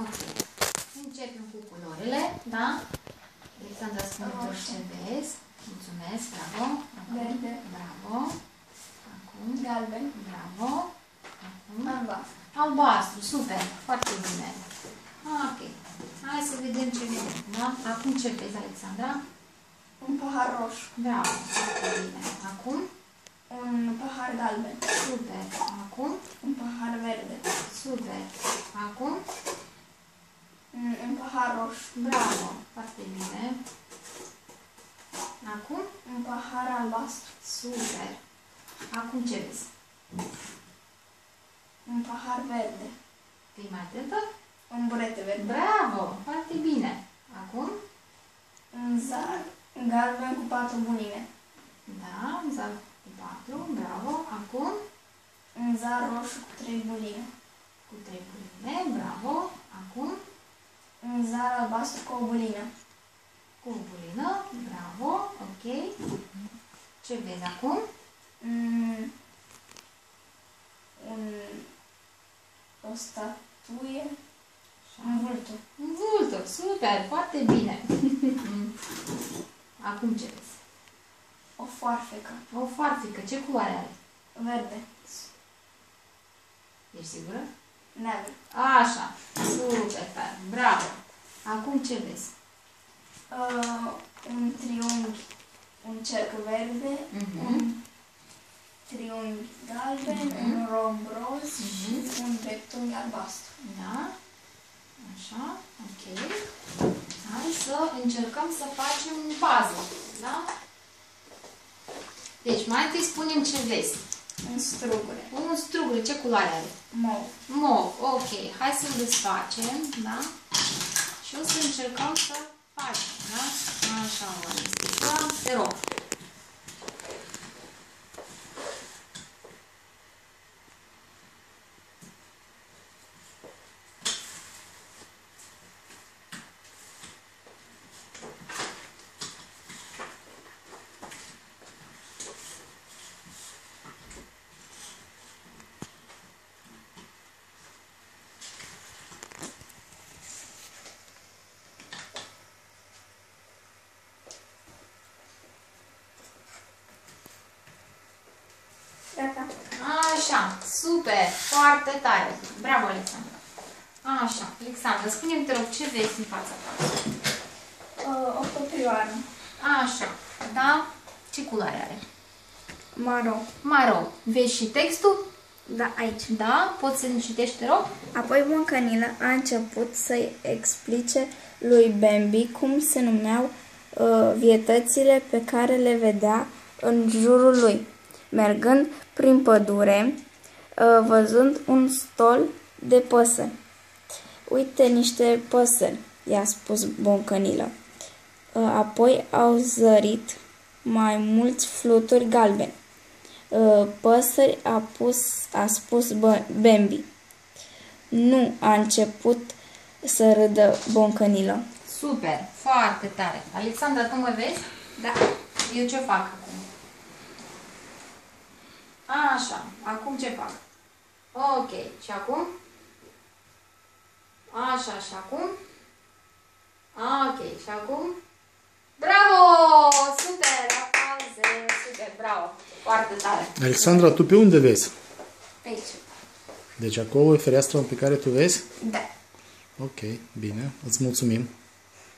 Ok. Începem cu culorile, da? Alexandra, spune tu ce vezi. Mulțumesc, bravo. Acum, Verde. Bravo. Acum, Galben. bravo. Acum, Albastru. albastru, super, foarte bine. Ok. Hai să vedem ce vedem, da? Acum ce vezi, Alexandra? Un pahar roșu. Bravo, foarte bine. Acum, Un pahar galben. super. Acum, Un pahar verde. super. Acum, Un, un pahar roșu. bravo, foarte bine. Acum, Un pahar albastru. super. Acum ce vezi? Un pahar verde. Fii mai atentă? Un burete verde. Bravo, foarte bine. Acum, Un zar galben cu patru bunime. da, un zal cu patru, bravo. Acum, Un zar roșu cu trei bunime. cu trei buline, bravo. Acum, Un zar albastru cu o bulină. cu o bulină, bravo, ok. Ce vezi acum? Mm, un, o statuie. Un vultur. Un vultur, super, foarte bine. Acum ce vezi? O foarfecă. O farfică, ce culoare are? Verde. Ești sigură? Negru. Așa, super tare, bravo. Acum ce vezi? Uh, un triunghi. Un cerc verde. Mhm. Un triunghi galben. Mhm. Un romb roz. Mhm. Și un dreptunghi albastru. Da? Așa, ok. Hai să încercăm să facem un puzzle, da? Deci, mai întâi spunem ce vezi. Un strugure. Un strugure, ce culoare are? Mov. Mov, ok. Hai să-l desfacem, da? Și o să încercăm să facem, da? Așa, Oanistica. Te rog. Așa, super, foarte tare. Bravo, Alexandra. Așa, Alexandra, spune-mi, te rog, ce vezi în fața ta? Uh, o copioară. Așa, da? Ce culoare are? Maro. Maro. Vezi și textul? Da, aici. Da? Poți să-mi citești, te rog? Apoi Băncănilă a început să-i explice lui Bambi cum se numeau uh, vietățile pe care le vedea în jurul lui. Mergând prin pădure, uh, văzând un stol de păsări. Uite niște păsări, i-a spus Boncănilă. Uh, apoi au zărit mai mulți fluturi galbeni. Uh, păsări a, pus, a spus Bă- Bambi. Nu a început să râdă Boncănilă. Super, foarte tare. Alexandra, tu mă vezi? Da. Eu ce fac acum? Așa, acum ce fac? Ok, și acum? Așa, și acum? Ok, și acum? Bravo! Super, aplauze, super, bravo, foarte tare. Alexandra, tu pe unde vezi? Pe aici. Deci acolo e fereastra pe care tu vezi? Da. Ok, bine, îți mulțumim.